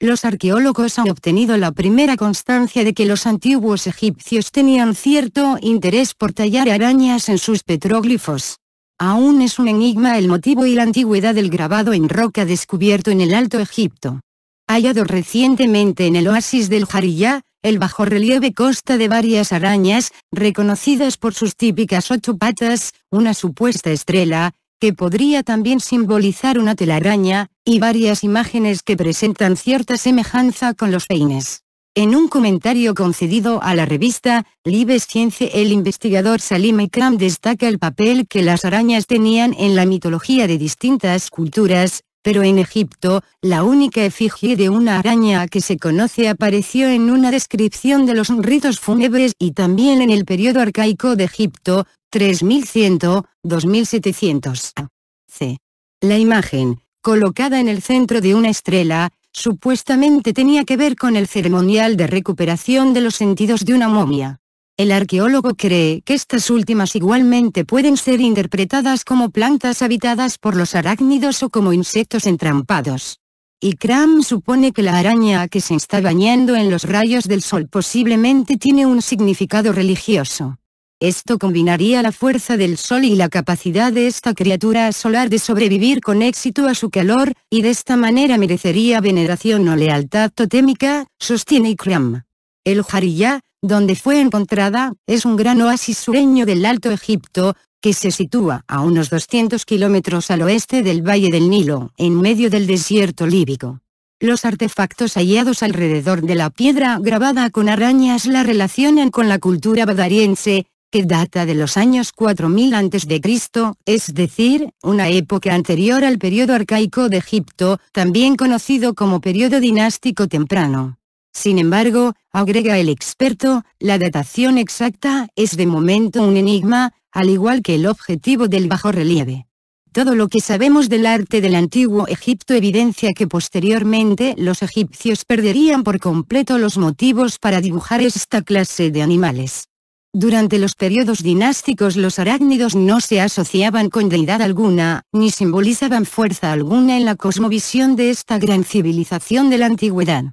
Los arqueólogos han obtenido la primera constancia de que los antiguos egipcios tenían cierto interés por tallar arañas en sus petróglifos. Aún es un enigma el motivo y la antigüedad del grabado en roca descubierto en el Alto Egipto. Hallado recientemente en el oasis del Jariyá, el bajorrelieve consta de varias arañas, reconocidas por sus típicas ocho patas, una supuesta estrella, que podría también simbolizar una telaraña, y varias imágenes que presentan cierta semejanza con los peines. En un comentario concedido a la revista Live Science el investigador Salim Ikram destaca el papel que las arañas tenían en la mitología de distintas culturas, pero en Egipto, la única efigie de una araña que se conoce apareció en una descripción de los ritos fúnebres y también en el periodo arcaico de Egipto, 3100-2700 C. La imagen, colocada en el centro de una estrella, supuestamente tenía que ver con el ceremonial de recuperación de los sentidos de una momia. El arqueólogo cree que estas últimas igualmente pueden ser interpretadas como plantas habitadas por los arácnidos o como insectos entrampados. Ikram supone que la araña que se está bañando en los rayos del sol posiblemente tiene un significado religioso. Esto combinaría la fuerza del sol y la capacidad de esta criatura solar de sobrevivir con éxito a su calor, y de esta manera merecería veneración o lealtad totémica, sostiene Ikram. El Jariyá, donde fue encontrada, es un gran oasis sureño del Alto Egipto, que se sitúa a unos 200 kilómetros al oeste del Valle del Nilo, en medio del desierto líbico. Los artefactos hallados alrededor de la piedra grabada con arañas la relacionan con la cultura badariense, que data de los años 4000 a.C., es decir, una época anterior al periodo arcaico de Egipto, también conocido como periodo dinástico temprano. Sin embargo, agrega el experto, la datación exacta es de momento un enigma, al igual que el objetivo del bajo relieve. Todo lo que sabemos del arte del antiguo Egipto evidencia que posteriormente los egipcios perderían por completo los motivos para dibujar esta clase de animales. Durante los periodos dinásticos los arácnidos no se asociaban con deidad alguna, ni simbolizaban fuerza alguna en la cosmovisión de esta gran civilización de la antigüedad.